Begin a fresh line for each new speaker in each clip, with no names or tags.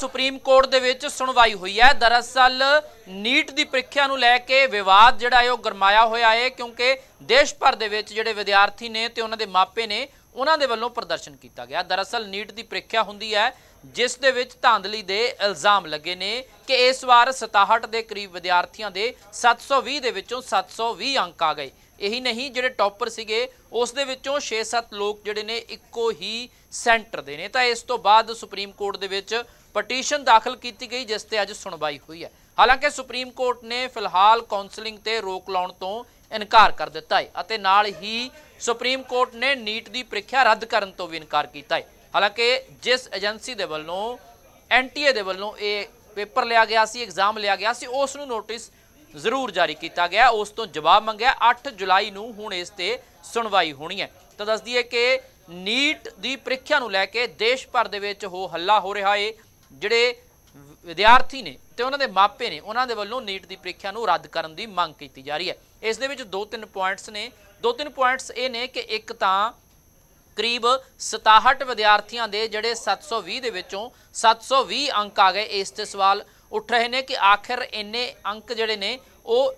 Supreme court ਦੇ ਵਿੱਚ ਸੁਣਵਾਈ ਹੋਈ ਹੈ। ਦਰਅਸਲ ਨੀਟ ਦੀ ਪ੍ਰੀਖਿਆ ਨੂੰ ਲੈ ਕੇ ਵਿਵਾਦ ਜਿਹੜਾ ਹੈ ਉਹ ਗਰਮਾਇਆ ਹੋਇਆ ਹੈ ਕਿਉਂਕਿ ਦੇਸ਼ ਭਰ ਦੇ ਵਿੱਚ ਜਿਹੜੇ ਵਿਦਿਆਰਥੀ ਨੇ ਤੇ ਉਹਨਾਂ ਦੇ ਮਾਪੇ ਨੇ ਉਹਨਾਂ ਦੇ ਵੱਲੋਂ ਪ੍ਰਦਰਸ਼ਨ ਕੀਤਾ ਗਿਆ। ਦਰਅਸਲ ਨੀਟ ਦੀ ਪ੍ਰੀਖਿਆ ਹੁੰਦੀ ਹੈ, ਜਿਸ ਦੇ ਵਿੱਚ ਧਾਂਦਲੀ ਦੇ ਇਲਜ਼ਾਮ ਲੱਗੇ ਨੇ ਕਿ ਇਸ ਵਾਰ 67 ਦੇ ਕਰੀਬ ਵਿਦਿਆਰਥੀਆਂ ਦੇ 720 ਦੇ ਵਿੱਚੋਂ 720 ਅੰਕ ਆ ਗਏ। ਇਹੀ ਨਹੀਂ, ਜਿਹੜੇ ਟੌਪਰ ਸੀਗੇ, ਉਸ ਦੇ ਵਿੱਚੋਂ 6-7 ਲੋਕ ਜਿਹੜੇ ਨੇ ਇੱਕੋ ਹੀ ਸੈਂਟਰ ਦੇ ਨੇ। ਤਾਂ ਇਸ ਤੋਂ ਬਾਅਦ ਸੁਪਰੀਮ ਕੋਰਟ ਦੇ ਵਿੱਚ ਪਟੀਸ਼ਨ ਦਾਖਲ ਕੀਤੀ ਗਈ, ਜਿਸ ਤੇ ਅੱਜ ਸੁਣਵਾਈ ਹੋਈ ਹੈ। ਹਾਲਾਂਕਿ ਸੁਪਰੀਮ ਕੋਰਟ ਨੇ ਫਿਲਹਾਲ ਕਾਉਂਸਲਿੰਗ ਤੇ ਰੋਕ ਲਾਉਣ ਤੋਂ ਇਨਕਾਰ ਕਰ ਦਿੱਤਾ ਹੈ ਅਤੇ ਨਾਲ ਹੀ ਸੁਪਰੀਮ ਕੋਰਟ ਨੇ ਨੀਟ ਦੀ ਪ੍ਰੀਖਿਆ ਰੱਦ ਕਰਨ ਤੋਂ ਵੀ ਇਨਕਾਰ ਕੀਤਾ ਹੈ। ਹਾਲਾਂਕਿ ਜਿਸ ਏਜੰਸੀ ਦੇ ਵੱਲੋਂ ਐਨਟੀਏ ਦੇ ਵੱਲੋਂ ਇਹ ਪੇਪਰ ਲਿਆ ਗਿਆ ਸੀ, ਐਗਜ਼ਾਮ ਲਿਆ ਗਿਆ ਸੀ, ਉਸ ਨੂੰ ਨੋਟਿਸ ਜ਼ਰੂਰ ਜਾਰੀ ਕੀਤਾ ਗਿਆ। ਉਸ ਤੋਂ ਜਵਾਬ ਮੰਗਿਆ 8 ਜੁਲਾਈ ਨੂੰ ਹੁਣ ਇਸ ਤੇ ਸੁਣਵਾਈ ਹੋਣੀ ਹੈ। ਤਾਂ ਦੱਸ ਦਈਏ ਕਿ ਨੀਟ ਦੀ ਪ੍ਰੀਖਿਆ ਨੂੰ ਲੈ ਕੇ ਦੇਸ਼ ਭਰ ਦੇ ਵਿੱਚ ਹੋ ਹੱਲਾ ਹੋ ਰਿਹਾ ਹੈ ਜਿਹੜੇ ਵਿਦਿਆਰਥੀ ਨੇ ਤੇ ਉਹਨਾਂ ਦੇ ਮਾਪੇ ਨੇ, ਉਹਨਾਂ ਦੇ ਵੱਲੋਂ ਨੀਟ ਦੀ ਪ੍ਰੀਖਿਆ ਨੂੰ ਰੱਦ ਕਰਨ ਦੀ ਮੰਗ ਕੀਤੀ ਜਾ ਰਹੀ ਹੈ। ਇਸ ਦੇ ਵਿੱਚ ਦੋ ਤਿੰਨ ਪੁਆਇੰਟਸ ਨੇ। ਦੋ ਤਿੰਨ ਪੁਆਇੰਟਸ ਇਹ ਨੇ ਕਿ ਇੱਕ ਤਾਂ ਕਰੀਬ 67 ਵਿਦਿਆਰਥੀਆਂ ਦੇ ਜਿਹੜੇ 720 ਦੇ ਵਿੱਚੋਂ 720 ਅੰਕ ਆ ਗਏ ਇਸ ਤੇ ਸਵਾਲ ਉੱਠ ਰਹੇ ਨੇ ਕਿ ਆਖਿਰ ਇੰਨੇ ਅੰਕ ਜਿਹੜੇ ਨੇ, ਉਹ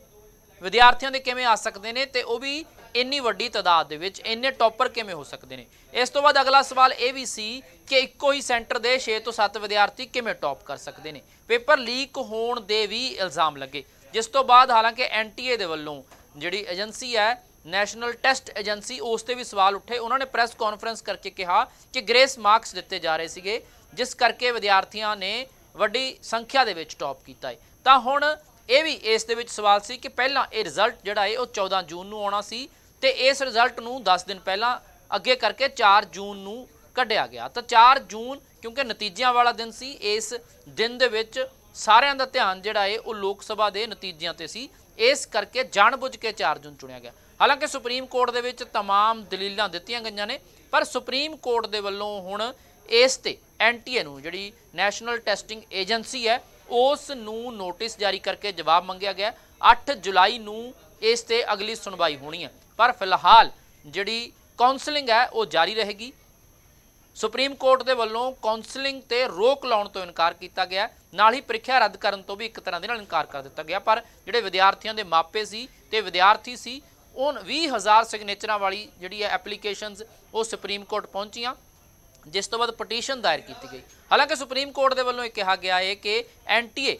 ਵਿਦਿਆਰਥੀਆਂ ਦੇ ਕਿਵੇਂ ਆ ਸਕਦੇ ਨੇ ਤੇ ਉਹ ਵੀ ਇੰਨੀ ਵੱਡੀ ਤਾਦਾਦ ਦੇ ਵਿੱਚ, ਇੰਨੇ ਟੌਪਰ ਕਿਵੇਂ ਹੋ ਸਕਦੇ ਨੇ? ਇਸ ਤੋਂ ਬਾਅਦ ਅਗਲਾ ਸਵਾਲ ਇਹ ਵੀ ਸੀ ਕਿ ਇੱਕੋ ਹੀ ਸੈਂਟਰ ਦੇ 6 ਤੋਂ 7 ਵਿਦਿਆਰਥੀ ਕਿਵੇਂ ਟੌਪ ਕਰ ਸਕਦੇ ਨੇ? ਪੇਪਰ ਲੀਕ ਹੋਣ ਦੇ ਵੀ ਇਲਜ਼ਾਮ ਲੱਗੇ। ਜਿਸ ਤੋਂ ਬਾਅਦ ਹਾਲਾਂਕਿ ਐਨਟੀਏ ਦੇ ਵੱਲੋਂ ਜਿਹੜੀ ਏਜੰਸੀ ਹੈ, ਨੈਸ਼ਨਲ ਟੈਸਟ ਏਜੰਸੀ, ਉਸ ਤੇ ਵੀ ਸਵਾਲ ਉੱਠੇ। ਉਹਨਾਂ ਨੇ ਪ੍ਰੈਸ ਕਾਨਫਰੰਸ ਕਰਕੇ ਕਿਹਾ ਕਿ ਗ੍ਰੇਸ ਮਾਰਕਸ ਦਿੱਤੇ ਜਾ ਰਹੇ ਸੀਗੇ, ਜਿਸ ਕਰਕੇ ਵਿਦਿਆਰਥੀਆਂ ਨੇ ਵੱਡੀ ਸੰਖਿਆ ਦੇ ਵਿੱਚ ਟੌਪ ਕੀਤਾ ਹੈ। ਤਾਂ ਹੁਣ ਇਹ ਵੀ ਇਸ ਦੇ ਵਿੱਚ ਸਵਾਲ ਸੀ ਕਿ ਪਹਿਲਾਂ ਇਹ ਰਿਜ਼ਲਟ ਜਿਹੜਾ ਹੈ, ਉਹ 14 ਜੂਨ ਨੂੰ ਆਉਣਾ ਸੀ ਤੇ ਇਸ ਰਿਜ਼ਲਟ ਨੂੰ 10 ਦਿਨ ਪਹਿਲਾਂ ਅੱਗੇ ਕਰਕੇ 4 ਜੂਨ ਨੂੰ ਕੱਢਿਆ ਗਿਆ। ਤਾਂ 4 ਜੂਨ ਕਿਉਂਕਿ ਨਤੀਜਿਆਂ ਵਾਲਾ ਦਿਨ ਸੀ, ਇਸ ਦਿਨ ਦੇ ਵਿੱਚ ਸਾਰਿਆਂ ਦਾ ਧਿਆਨ ਜਿਹੜਾ ਹੈ ਉਹ ਲੋਕ ਸਭਾ ਦੇ ਨਤੀਜਿਆਂ ਤੇ ਸੀ ਇਸ ਕਰਕੇ ਜਾਣਬੁੱਝ ਕੇ 4 ਜੂਨ ਚੁਣਿਆ ਗਿਆ ਹਾਲਾਂਕਿ ਸੁਪਰੀਮ ਕੋਰਟ ਦੇ ਵਿੱਚ तमाम ਦਲੀਲਾਂ ਦਿੱਤੀਆਂ ਗਈਆਂ ਨੇ ਪਰ ਸੁਪਰੀਮ ਕੋਰਟ ਦੇ ਵੱਲੋਂ ਹੁਣ ਇਸ ਤੇ ਐਨਟੀਏ ਨੂੰ ਜਿਹੜੀ ਨੈਸ਼ਨਲ ਟੈਸਟਿੰਗ ਏਜੰਸੀ ਹੈ ਉਸ ਨੂੰ ਨੋਟਿਸ ਜਾਰੀ ਕਰਕੇ ਜਵਾਬ ਮੰਗਿਆ ਗਿਆ 8 ਜੁਲਾਈ ਨੂੰ ਇਸ ਤੇ ਅਗਲੀ ਸੁਣਵਾਈ ਹੋਣੀ ਹੈ ਪਰ ਫਿਲਹਾਲ ਜਿਹੜੀ ਕਾਉਂਸਲਿੰਗ ਹੈ ਉਹ ਜਾਰੀ ਰਹੇਗੀ ਸੁਪਰੀਮ ਕੋਰਟ ਦੇ ਵੱਲੋਂ ਕਾਉਂਸਲਿੰਗ ਤੇ ਰੋਕ ਲਾਉਣ ਤੋਂ ਇਨਕਾਰ ਕੀਤਾ ਗਿਆ। ਨਾਲ ਹੀ ਪ੍ਰੀਖਿਆ ਰੱਦ ਕਰਨ ਤੋਂ ਵੀ ਇੱਕ ਤਰ੍ਹਾਂ ਦੇ ਨਾਲ ਇਨਕਾਰ ਕਰ ਦਿੱਤਾ ਗਿਆ। ਪਰ ਜਿਹੜੇ ਵਿਦਿਆਰਥੀਆਂ ਦੇ ਮਾਪੇ ਸੀ ਤੇ ਵਿਦਿਆਰਥੀ ਸੀ ਉਹ 20000 ਸਿਗਨੇਚਰਾਂ ਵਾਲੀ ਜਿਹੜੀ ਹੈ ਐਪਲੀਕੇਸ਼ਨਸ ਉਹ ਸੁਪਰੀਮ ਕੋਰਟ ਪਹੁੰਚੀਆਂ, ਜਿਸ ਤੋਂ ਬਾਅਦ ਪਟੀਸ਼ਨ ਦਾਇਰ ਕੀਤੀ ਗਈ। ਹਾਲਾਂਕਿ ਸੁਪਰੀਮ ਕੋਰਟ ਦੇ ਵੱਲੋਂ ਇਹ ਕਿਹਾ ਗਿਆ ਹੈ ਕਿ ਐਨਟੀਏ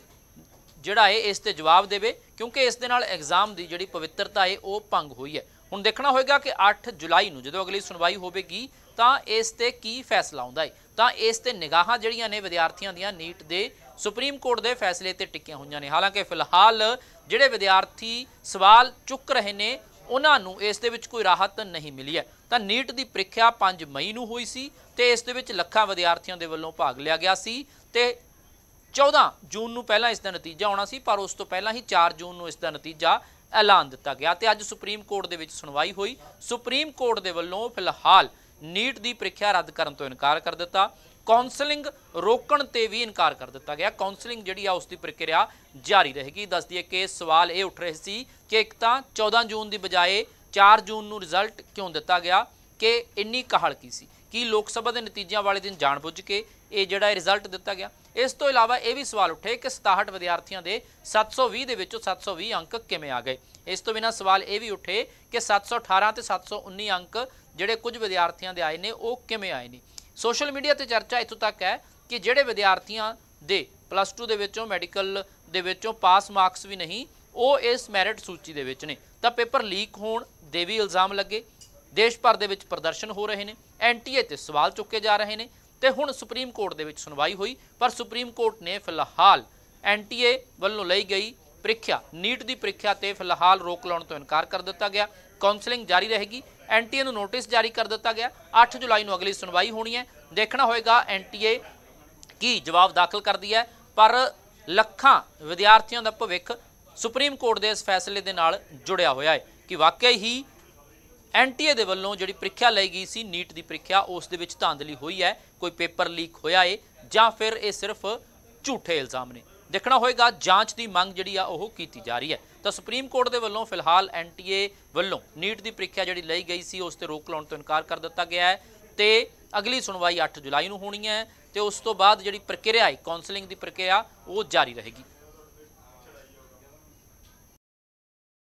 ਜਿਹੜਾ ਹੈ ਇਸ ਤੇ ਜਵਾਬ ਦੇਵੇ, ਕਿਉਂਕਿ ਇਸ ਦੇ ਨਾਲ ਐਗਜ਼ਾਮ ਦੀ ਜਿਹੜੀ ਪਵਿੱਤਰਤਾ ਹੈ, ਉਹ ਭੰਗ ਹੋਈ ਹੈ। ਹੁਣ ਦੇਖਣਾ ਹੋਏਗਾ ਕਿ 8 ਜੁਲਾਈ ਨੂੰ ਜਦੋਂ ਅਗਲੀ ਸੁਣਵਾਈ ਹੋਵੇਗੀ, ਤਾਂ ਇਸ ਤੇ ਕੀ ਫੈਸਲਾ ਆਉਂਦਾ ਹੈ? ਤਾਂ ਇਸ ਤੇ ਨਿਗਾਹਾਂ ਜਿਹੜੀਆਂ ਨੇ ਵਿਦਿਆਰਥੀਆਂ ਦੀਆਂ ਨੀਟ ਦੇ ਸੁਪਰੀਮ ਕੋਰਟ ਦੇ ਫੈਸਲੇ ਤੇ ਟਿੱਕੀਆਂ ਹੋਈਆਂ ਨੇ। ਹਾਲਾਂਕਿ ਫਿਲਹਾਲ ਜਿਹੜੇ ਵਿਦਿਆਰਥੀ ਸਵਾਲ ਚੁੱਕ ਰਹੇ ਨੇ, ਉਹਨਾਂ ਨੂੰ ਇਸ ਦੇ ਵਿੱਚ ਕੋਈ ਰਾਹਤ ਨਹੀਂ ਮਿਲੀ ਹੈ। ਤਾਂ ਨੀਟ ਦੀ ਪ੍ਰੀਖਿਆ 5 ਮਈ ਨੂੰ ਹੋਈ ਸੀ ਤੇ ਇਸ ਦੇ ਵਿੱਚ ਲੱਖਾਂ ਵਿਦਿਆਰਥੀਆਂ ਦੇ ਵੱਲੋਂ ਭਾਗ ਲਿਆ ਗਿਆ ਸੀ ਤੇ 14 ਜੂਨ ਨੂੰ ਪਹਿਲਾਂ ਇਸ ਦਾ ਨਤੀਜਾ ਆਉਣਾ ਸੀ, ਪਰ ਉਸ ਤੋਂ ਪਹਿਲਾਂ ਹੀ 4 ਜੂਨ ਨੂੰ ਇਸ ਦਾ ਨਤੀਜਾ ਐਲਾਨ ਦਿੱਤਾ ਗਿਆ ਤੇ ਅੱਜ ਸੁਪਰੀਮ ਕੋਰਟ ਦੇ ਵਿੱਚ ਸੁਣਵਾਈ ਹੋਈ। ਸੁਪਰੀਮ ਕੋਰਟ ਦੇ ਵੱਲੋਂ ਫਿਲਹਾਲ ਨੀਟ ਦੀ ਪ੍ਰੀਖਿਆ ਰੱਦ ਕਰਨ ਤੋਂ ਇਨਕਾਰ ਕਰ ਦਿੱਤਾ। ਕਾਉਂਸਲਿੰਗ ਰੋਕਣ ਤੇ ਵੀ ਇਨਕਾਰ ਕਰ ਦਿੱਤਾ ਗਿਆ। ਕਾਉਂਸਲਿੰਗ ਜਿਹੜੀ ਆ, ਉਸ ਦੀ ਪ੍ਰਕਿਰਿਆ ਜਾਰੀ ਰਹੇਗੀ। ਦੱਸ ਦਈਏ ਕਿ ਸਵਾਲ ਇਹ ਉੱਠ ਰਹੇ ਸੀ ਕਿ ਇੱਕ ਤਾਂ 14 ਜੂਨ ਦੀ ਬਜਾਏ 4 ਜੂਨ ਨੂੰ ਰਿਜ਼ਲਟ ਕਿਉਂ ਦਿੱਤਾ ਗਿਆ? ਕਿ ਇੰਨੀ ਕਾਹਲ ਕੀ ਸੀ? ਕੀ ਲੋਕ ਸਭਾ ਦੇ ਨਤੀਜਿਆਂ ਵਾਲੇ ਦਿਨ ਜਾਣਬੁੱਝ ਕੇ ਇਹ ਜਿਹੜਾ ਰਿਜ਼ਲਟ ਦਿੱਤਾ ਗਿਆ? ਇਸ ਤੋਂ ਇਲਾਵਾ ਇਹ ਵੀ ਸਵਾਲ ਉੱਠੇ ਕਿ 67 ਵਿਦਿਆਰਥੀਆਂ ਦੇ 720 ਦੇ ਵਿੱਚੋਂ 720 ਅੰਕ ਕਿਵੇਂ ਆ ਗਏ? ਇਸ ਤੋਂ ਬਿਨਾਂ ਸਵਾਲ ਇਹ ਵੀ ਉੱਠੇ ਕਿ 718 ਤੇ 719 ਅੰਕ ਜਿਹੜੇ ਕੁਝ ਵਿਦਿਆਰਥੀਆਂ ਦੇ ਆਏ ਨੇ, ਉਹ ਕਿਵੇਂ ਆਏ ਨੇ? ਸੋਸ਼ਲ ਮੀਡੀਆ ਤੇ ਚਰਚਾ ਇੱਥੋਂ ਤੱਕ ਹੈ ਕਿ ਜਿਹੜੇ ਵਿਦਿਆਰਥੀਆਂ ਦੇ ਪਲੱਸ 2 ਦੇ ਵਿੱਚੋਂ ਮੈਡੀਕਲ ਦੇ ਵਿੱਚੋਂ ਪਾਸ ਮਾਰਕਸ ਵੀ ਨਹੀਂ, ਉਹ ਇਸ ਮੈਰਿਟ ਸੂਚੀ ਦੇ ਵਿੱਚ ਨੇ। ਤਾਂ ਪੇਪਰ ਲੀਕ ਹੋਣ ਦੇ ਵੀ ਇਲਜ਼ਾਮ ਲੱਗੇ। ਦੇਸ਼ ਭਰ ਦੇ ਵਿੱਚ ਪ੍ਰਦਰਸ਼ਨ ਹੋ ਰਹੇ ਨੇ ਐਨਟੀਏ ਤੇ ਸਵਾਲ ਚੁੱਕੇ ਜਾ ਰਹੇ ਨੇ ਤੇ ਹੁਣ ਸੁਪਰੀਮ ਕੋਰਟ ਦੇ ਵਿੱਚ ਸੁਣਵਾਈ ਹੋਈ, ਪਰ ਸੁਪਰੀਮ ਕੋਰਟ ਨੇ ਫਿਲਹਾਲ ਐਨਟੀਏ ਵੱਲੋਂ ਲਈ ਗਈ ਪ੍ਰੀਖਿਆ, ਨੀਟ ਦੀ ਪ੍ਰੀਖਿਆ ਤੇ ਫਿਲਹਾਲ ਰੋਕ ਲਾਉਣ ਤੋਂ ਇਨਕਾਰ ਕਰ ਦਿੱਤਾ ਗਿਆ। ਕਾਉਂਸਲਿੰਗ ਜਾਰੀ ਰਹੇਗੀ ਐਨਟੀਏ ਨੂੰ ਨੋਟਿਸ ਜਾਰੀ ਕਰ ਦਿੱਤਾ ਗਿਆ। 8 ਜੁਲਾਈ ਨੂੰ ਅਗਲੀ ਸੁਣਵਾਈ ਹੋਣੀ ਹੈ। ਦੇਖਣਾ ਹੋਏਗਾ ਐਨਟੀਏ ਕੀ ਜਵਾਬ ਦਾਖਲ ਕਰਦੀ ਹੈ, ਪਰ ਲੱਖਾਂ ਵਿਦਿਆਰਥੀਆਂ ਦਾ ਭਵਿੱਖ ਸੁਪਰੀਮ ਕੋਰਟ ਦੇ ਇਸ ਫੈਸਲੇ ਦੇ ਨਾਲ ਜੁੜਿਆ ਹੋਇਆ ਹੈ ਕਿ ਵਾਕਈ ਹੀ ਐਨਟੀਏ ਦੇ ਵੱਲੋਂ ਜਿਹੜੀ ਪ੍ਰੀਖਿਆ ਲਈ ਗਈ ਸੀ, ਨੀਟ ਦੀ ਪ੍ਰੀਖਿਆ, ਉਸ ਦੇ ਵਿੱਚ ਧਾਂਦਲੀ ਹੋਈ ਹੈ। ਕੋਈ ਪੇਪਰ ਲੀਕ ਹੋਇਆ ਏ ਜਾਂ ਫਿਰ ਇਹ ਸਿਰਫ ਝੂਠੇ ਇਲਜ਼ਾਮ ਨੇ। ਦੇਖਣਾ ਹੋਏਗਾ, ਜਾਂਚ ਦੀ ਮੰਗ ਜਿਹੜੀ ਆ, ਉਹ ਕੀਤੀ ਜਾ ਰਹੀ ਹੈ। ਤਾਂ ਸੁਪਰੀਮ ਕੋਰਟ ਦੇ ਵੱਲੋਂ ਫਿਲਹਾਲ ਐਨਟੀਏ ਵੱਲੋਂ ਨੀਟ ਦੀ ਪ੍ਰੀਖਿਆ ਜਿਹੜੀ ਲਈ ਗਈ ਸੀ, ਉਸ ਤੇ ਰੋਕ ਲਾਉਣ ਤੋਂ ਇਨਕਾਰ ਕਰ ਦਿੱਤਾ ਗਿਆ ਹੈ ਤੇ ਅਗਲੀ ਸੁਣਵਾਈ 8 ਜੁਲਾਈ ਨੂੰ ਹੋਣੀ ਹੈ ਤੇ ਉਸ ਤੋਂ ਬਾਅਦ ਜਿਹੜੀ ਪ੍ਰਕਿਰਿਆ ਹੈ ਕਾਉਂਸਲਿੰਗ ਦੀ ਪ੍ਰਕਿਰਿਆ, ਉਹ ਜਾਰੀ ਰਹੇਗੀ।